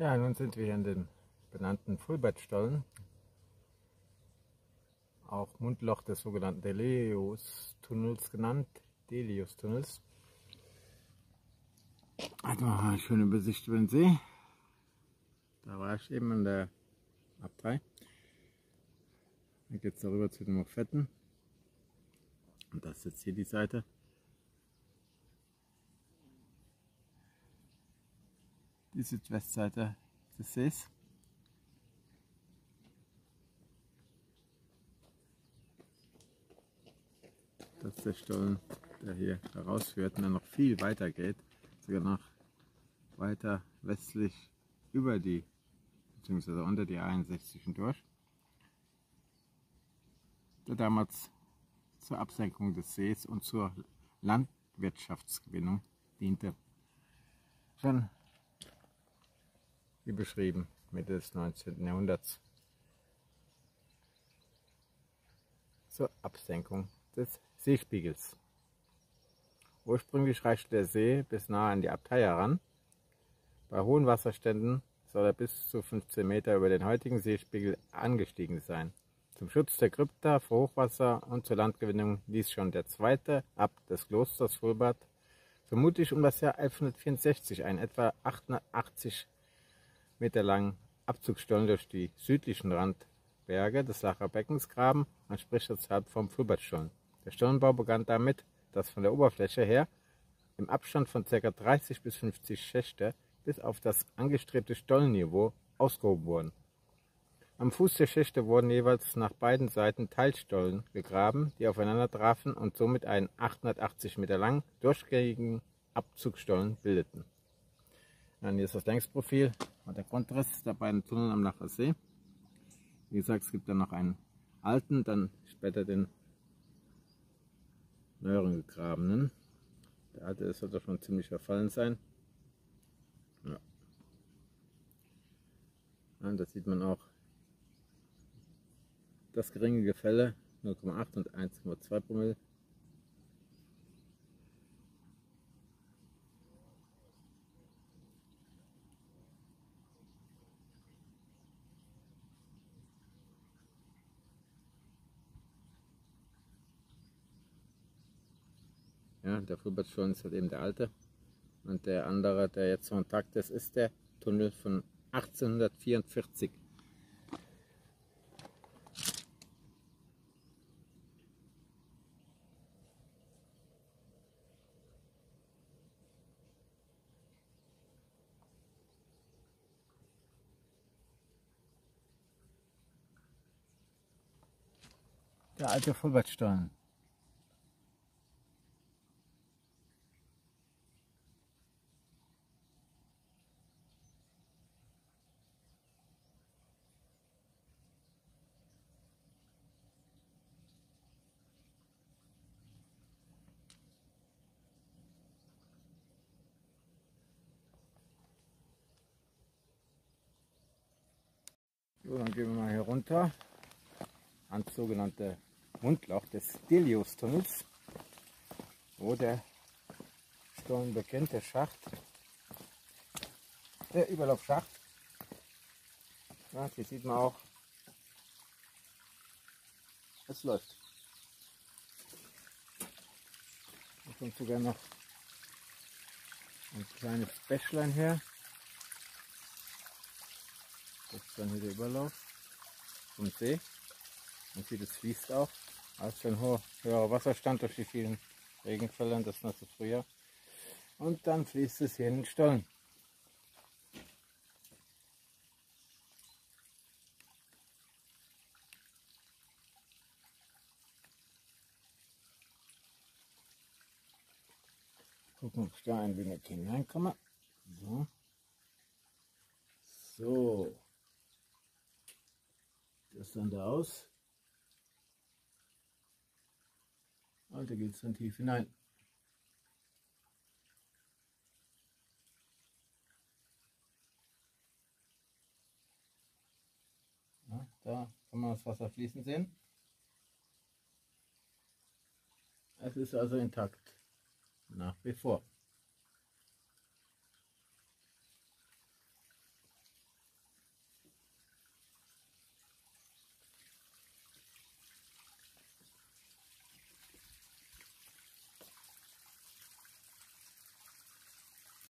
Ja, nun sind wir hier in den benannten Fulbettstollen, auch Mundloch des sogenannten Delius-Tunnels genannt, Delius-Tunnels. Also eine schöne Besicht über den See. Da war ich eben in der Abtei. Dann geht es darüber zu den Mofetten. Und das ist jetzt hier die Seite. Die Südwestseite des Sees. Das ist der Stollen, der hier herausführt und dann noch viel weiter geht, sogar noch weiter westlich über die, beziehungsweise unter die 61 durch. Der damals zur Absenkung des Sees und zur Landwirtschaftsgewinnung diente. Schon wie beschrieben, Mitte des 19. Jahrhunderts. Zur Absenkung des Seespiegels. Ursprünglich reichte der See bis nahe an die Abtei heran. Bei hohen Wasserständen soll er bis zu 15 Meter über den heutigen Seespiegel angestiegen sein. Zum Schutz der Krypta vor Hochwasser und zur Landgewinnung ließ schon der zweite Abt des Klosters Fulbert vermutlich um das Jahr 1164 einen etwa 880 Meter langen Abzugstollen durch die südlichen Randberge des Lacher Beckens graben. Man spricht deshalb vom Fulbertstollen. Der Stollenbau begann damit, dass von der Oberfläche her im Abstand von ca. 30 bis 50 Schächte bis auf das angestrebte Stollenniveau ausgehoben wurden. Am Fuß der Schächte wurden jeweils nach beiden Seiten Teilstollen gegraben, die aufeinander trafen und somit einen 880 Meter langen, durchgängigen Abzugstollen bildeten. Dann hier ist das Längsprofil der Grundriss der beiden Tunnel am Lacher See. Wie gesagt, es gibt dann noch einen alten, dann später den neueren gegrabenen. Der alte sollte schon ziemlich verfallen sein. Ja. Und da sieht man auch das geringe Gefälle 0,8 und 1,2 Promille. Ja, der Fulbertstollen ist halt eben der alte. Und der andere, der jetzt so intakt ist, ist der Tunnel von 1844. Der alte Fulbertstollen. So, dann gehen wir mal hier runter ans sogenannte Mundloch des Delius-Tunnels, wo der der Schacht, der Überlaufschacht. Ja, hier sieht man auch, es läuft. Da kommt sogar noch ein kleines Bächlein her. Das ist dann hier der Überlauf zum See. Man sieht, es fließt auch. Also ein hoher, Wasserstand durch die vielen Regenfälle und das nasse Frühjahr. Und dann fließt es hier in den Stollen. Gucken, ob ich da ein wenig hineinkomme. So. So. Das dann da aus. Und da geht es dann tief hinein. Ja, da kann man das Wasser fließen sehen. Es ist also intakt, nach wie vor.